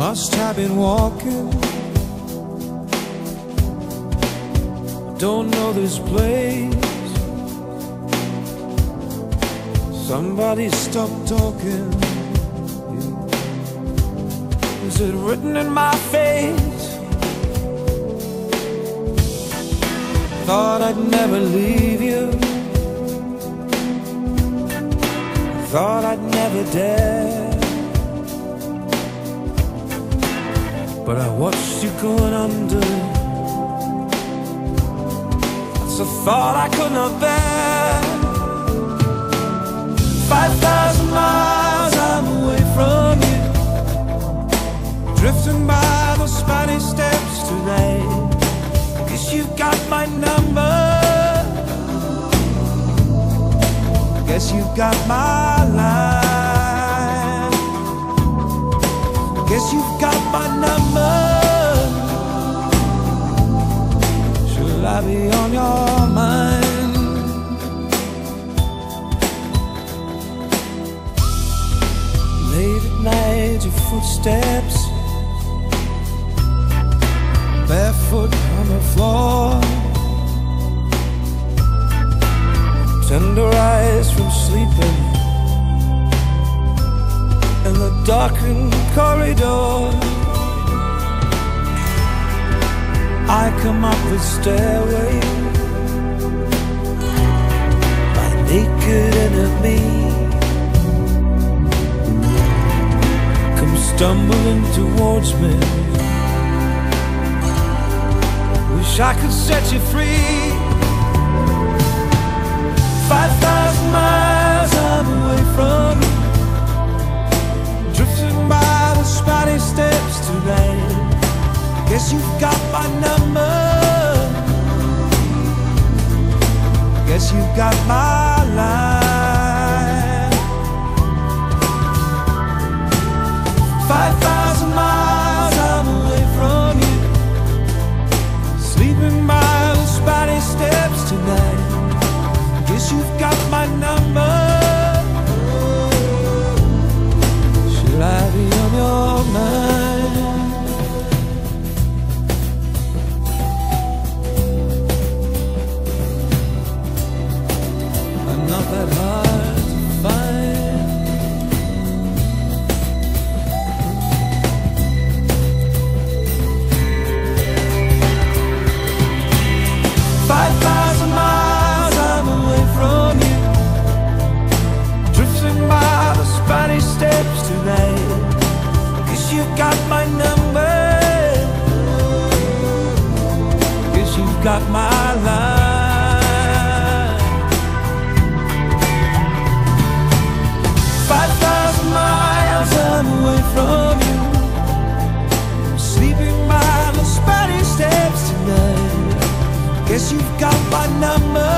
Must have been walking. Don't know this place. Somebody stop talking. Is it written in my face? Thought I'd never leave you. Thought I'd never dare. But I watched you going under. That's a thought I could not bear. Five thousand miles I'm away from you. Drifting by the Spanish steps tonight. Guess you've got my number. Guess you've got my line. Guess you've got my number. Night, your footsteps barefoot on the floor. Tender eyes from sleeping in the darkened corridor. I come up the stairway, my naked enemy. Stumbling towards me. Wish I could set you free. Five thousand miles I'm away from you. Drifting by the Spanish steps tonight. Guess you've got my number. Guess you've got my line. Guess my line. Five thousand miles I'm away from you. Sleeping by the Spanish steps tonight. Guess you've got my number.